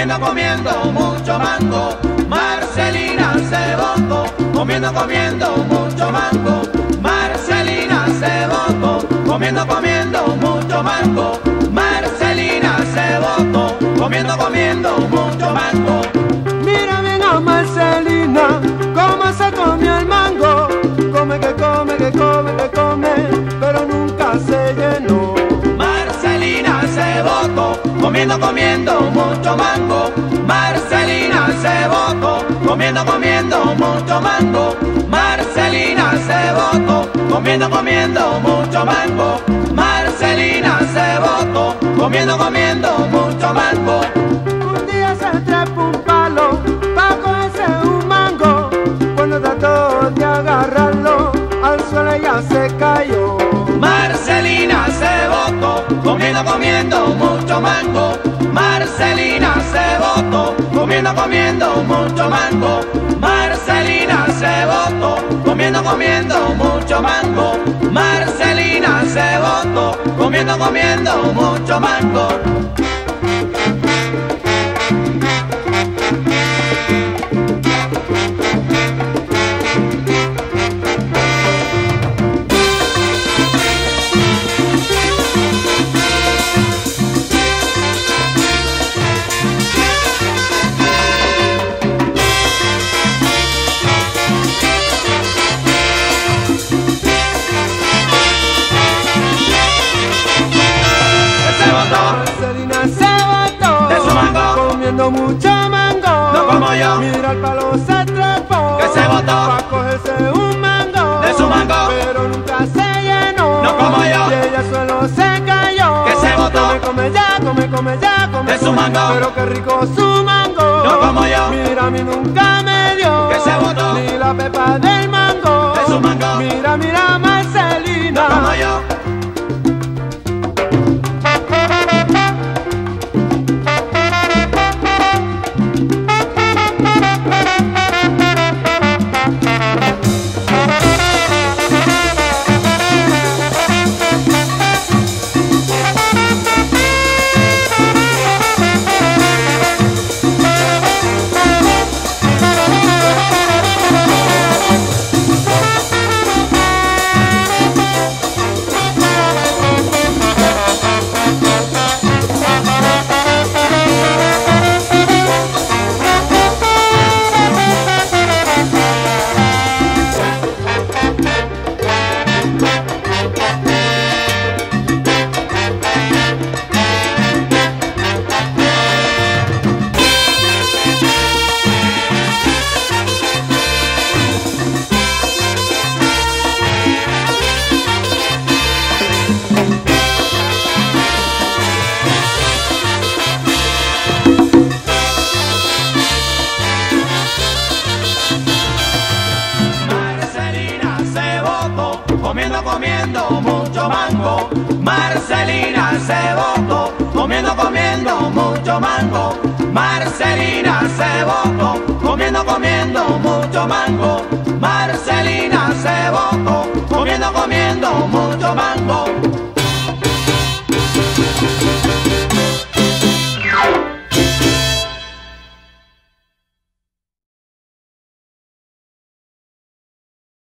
comiendo, comiendo mucho mango. Marcelina se botó, comiendo, comiendo mucho mango. Marcelina se botó, comiendo, comiendo mucho mango. Marcelina se botó, comiendo, comiendo mucho mango. Mira bien a Marcelina, cómo se comió el mango. Come que come, que come, que come, comiendo, comiendo mucho mango. Marcelina se botó, comiendo, comiendo mucho mango. Marcelina se botó, comiendo, comiendo mucho mango. Marcelina se botó, comiendo, comiendo mucho mango. Un día se trepó un palo pa' cogerse un mango. Cuando trató de agarrarlo, al suelo ella se cayó. Marcelina se botó, comiendo, comiendo mucho mango. Marcelina se botó, comiendo, comiendo mucho mango. Marcelina se botó, comiendo, comiendo mucho mango. Marcelina se botó, comiendo, comiendo mucho mango. Mucho mango. No como yo. Mira el palo se trepó Que se botó. pa' cogerse un mango. De su mango. pero nunca se llenó. No como yo. Y ella suelo se cayó. Que se botó. Come, come ya, come, come ya, come. De su mango. Pero qué rico su mango. No como yo. Mira a mí nunca me dio. Que se botó. Ni la pepa del mango. De su mango. Mira, mira Marcelina. no como yo. Comiendo, mucho mango. Marcelina se botó, comiendo, comiendo mucho mango. Marcelina se botó, comiendo, comiendo mucho mango. Marcelina se botó, comiendo, comiendo mucho